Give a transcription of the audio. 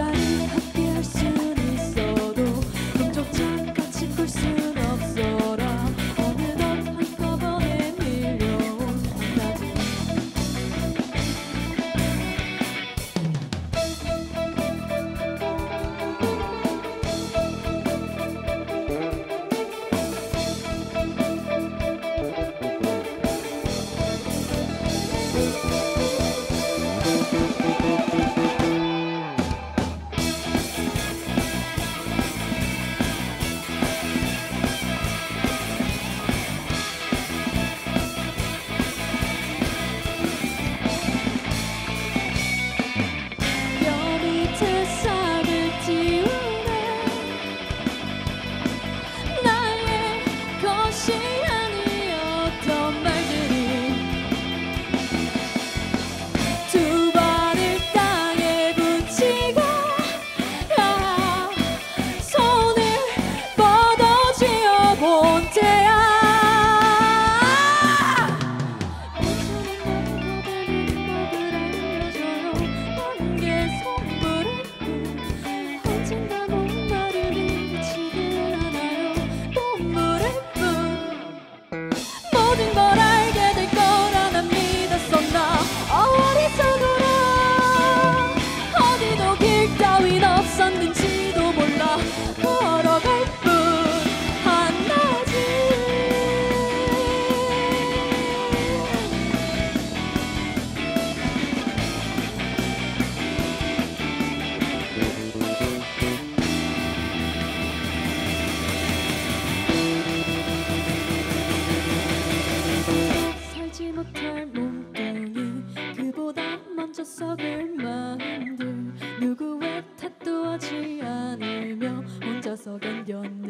자리 함께 할수 있어도 꿈조차 같이 꿀수 혼자 썩을 마음들. 누구의 탓도 하지 않으며 혼자서 견뎌내